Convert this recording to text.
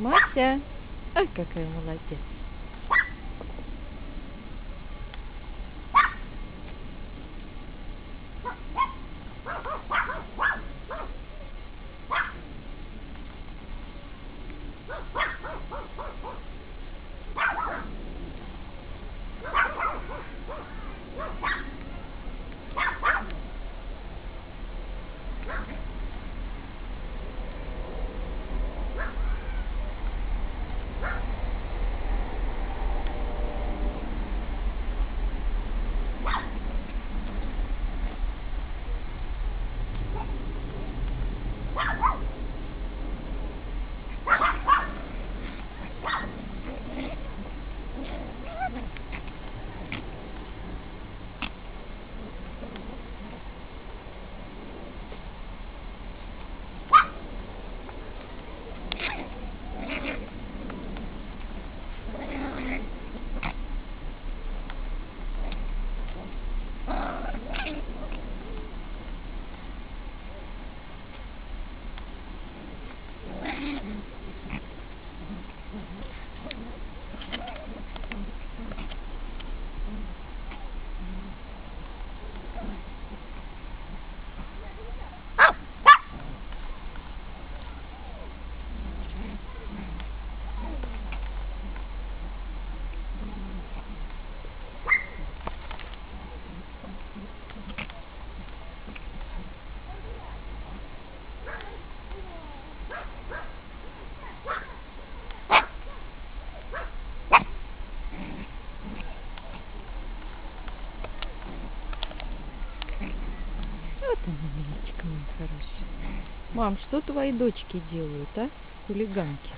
Мася. Ой, какая молодец. Вот она, Милечка, мой хороший. Мам, что твои дочки делают, а? Хулиганки.